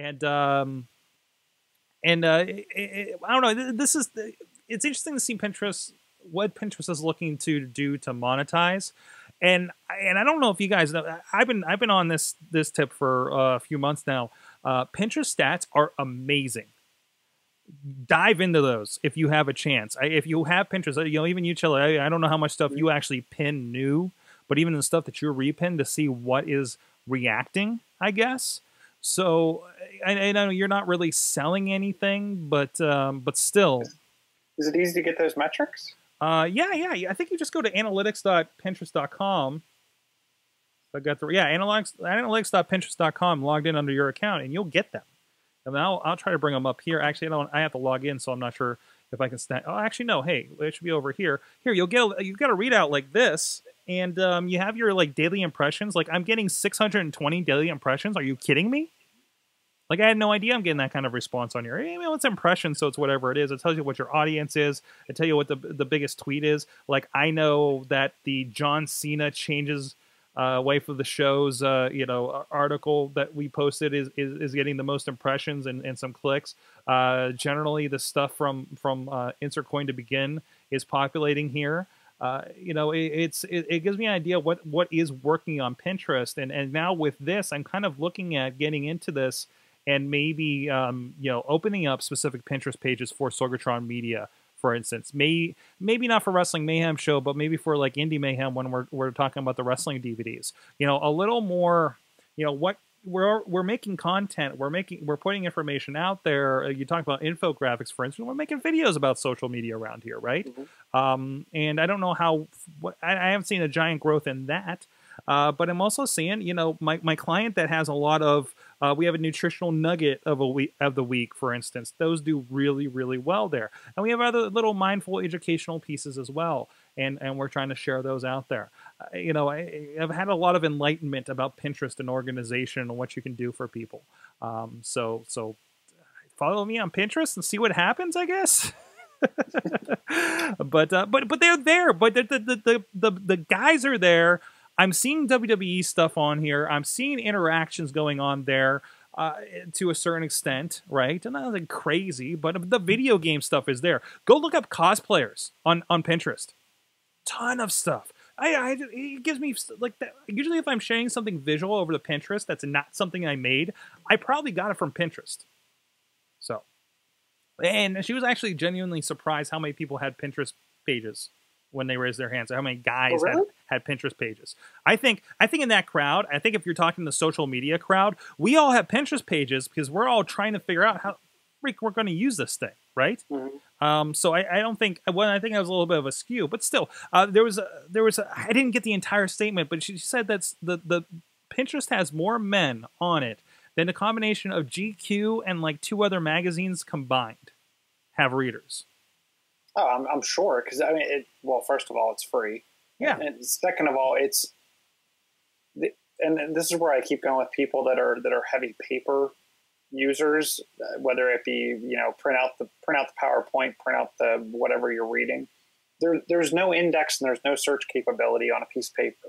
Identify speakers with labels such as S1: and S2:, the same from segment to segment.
S1: and um, and uh, it, it, I don't know. This is it's interesting to see Pinterest what Pinterest is looking to do to monetize. And and I don't know if you guys know. I've been I've been on this this tip for uh, a few months now. Uh, Pinterest stats are amazing. Dive into those if you have a chance. I, if you have Pinterest, you know even you, Chilla. I, I don't know how much stuff you actually pin new, but even the stuff that you repin to see what is reacting. I guess so I, I know you're not really selling anything, but um, but still,
S2: is it easy to get those metrics?
S1: Uh, yeah, yeah. I think you just go to analytics.pinterest.com. I got the yeah analytics analytics.pinterest.com logged in under your account, and you'll get them. And I'll I'll try to bring them up here. Actually, I don't. I have to log in, so I'm not sure if I can. St- oh, actually, no. Hey, it should be over here. Here, you'll get a, you've got a readout like this, and um, you have your like daily impressions. Like I'm getting 620 daily impressions. Are you kidding me? Like I had no idea I'm getting that kind of response on your email. It's impressions, so it's whatever it is. It tells you what your audience is. It tell you what the the biggest tweet is. Like I know that the John Cena changes uh, wife of the show's uh, you know article that we posted is, is, is getting the most impressions and, and some clicks. Uh, generally, the stuff from from uh, insert coin to begin is populating here. Uh, you know, it, it's it, it, gives me an idea what what is working on Pinterest, and and now with this, I'm kind of looking at getting into this and maybe um, you know opening up specific Pinterest pages for Sorgatron Media, for instance. May maybe not for Wrestling Mayhem show, but maybe for like Indie Mayhem when we're we're talking about the wrestling DVDs. You know, a little more. You know what we're we're making content. We're making we're putting information out there. Uh, you talk about infographics for instance we're making videos about social media around here right? Mm-hmm. um, and i don't know how what, I, I, haven't seen a giant growth in that uh, but i'm also seeing you know my, my client that has a lot of uh, we have a nutritional nugget of a week of the week, for instance. Those do really, really well there, and we have other little mindful educational pieces as well. And and we're trying to share those out there. Uh, you know, I, have had a lot of enlightenment about Pinterest and organization and what you can do for people. Um, so so follow me on Pinterest and see what happens. I guess. but uh, but but they're there. But the the, the the the guys are there I'm seeing WWE stuff on here. I'm seeing interactions going on there uh, to a certain extent, right? And nothing crazy, but the video game stuff is there. Go look up cosplayers on on Pinterest. Ton of stuff. I, I it gives me like that. Usually, if I'm sharing something visual over the Pinterest that's not something I made, I probably got it from Pinterest. So, and she was actually genuinely surprised how many people had Pinterest pages when they raised their hands. How many guys oh, really? had, had Pinterest pages? I think I think in that crowd, I think if you're talking the social media crowd, we all have Pinterest pages because we're all trying to figure out how we're going to use this thing, right? Mm-hmm. Um, so I, I, don't think well, I think that was a little bit of a skew, but still, uh, there was a, there was a, I didn't get the entire statement, but she said that's the the Pinterest has more men on it than a combination of GQ and like two other magazines combined have readers.
S2: Oh, I'm, I'm sure because I mean, it, well, first of all, it's free.
S1: Yeah.
S2: And second of all, it's the, and this is where I keep going with people that are that are heavy paper users, uh, whether it be you know print out the print out the PowerPoint, print out the whatever you're reading. There, there's no index and there's no search capability on a piece of paper.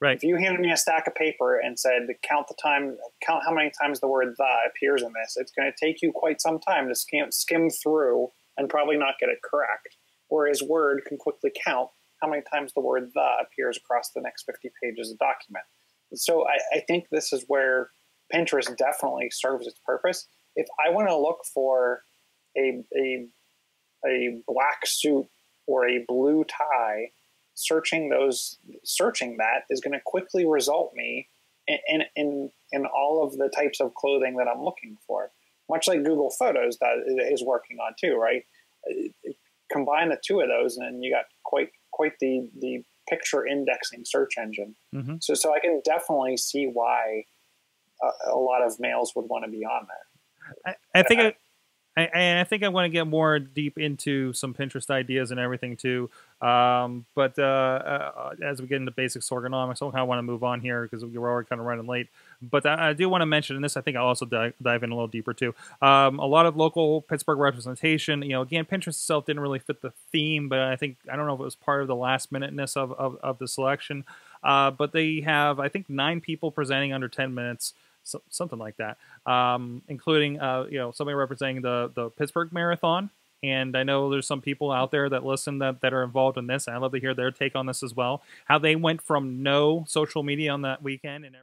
S1: Right.
S2: If you handed me a stack of paper and said, count the time, count how many times the word "the" appears in this, it's going to take you quite some time to skim, skim through and probably not get it correct. Whereas Word can quickly count how many times the word the appears across the next 50 pages of document. So I, I think this is where Pinterest definitely serves its purpose. If I want to look for a, a, a black suit or a blue tie, searching those searching that is going to quickly result me in, in, in, in all of the types of clothing that I'm looking for much like Google Photos that is working on too, right? Combine the two of those, and you got quite quite the the picture indexing search engine. Mm-hmm. So so I can definitely see why a, a, lot of males would want to be on there.
S1: I, I think. I, And I think I want to get more deep into some Pinterest ideas and everything too. Um, but uh, uh, as we get into basic ergonomics, I kind of want to move on here because we're already kind of running late. But I, do want to mention, and this I think I'll also dive, dive in a little deeper too. Um, a lot of local Pittsburgh representation. You know, again, Pinterest itself didn't really fit the theme, but I think I don't know if it was part of the last minuteness of of, of the selection. Uh, but they have, I think, nine people presenting under ten minutes. So, something like that, um, including uh, you know somebody representing the the Pittsburgh Marathon. And I know there's some people out there that listen that, that are involved in this. And I'd love to hear their take on this as well. How they went from no social media on that weekend and.